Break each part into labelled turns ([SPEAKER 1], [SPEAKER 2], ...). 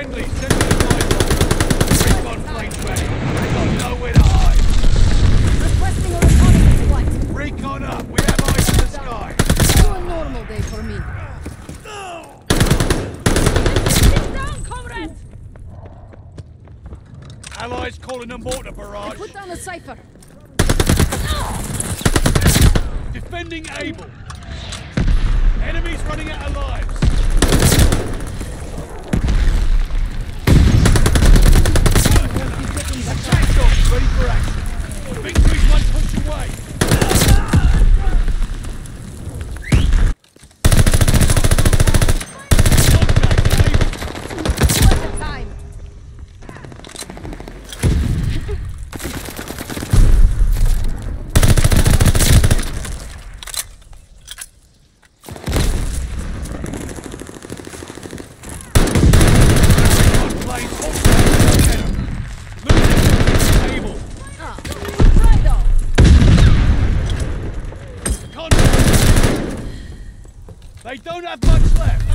[SPEAKER 1] Friendly, send me the flight Recon planes ready. They got nowhere to hide.
[SPEAKER 2] Requesting a reconnaissance flight.
[SPEAKER 1] Recon up. We have eyes in the sky.
[SPEAKER 2] Do a normal day for me. Sit down, comrade!
[SPEAKER 1] Allies calling a mortar barrage.
[SPEAKER 2] I Put down a cipher.
[SPEAKER 1] Defending Able. Enemies running out of lives. They don't have much left.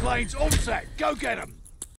[SPEAKER 1] Planes all set. Go get them.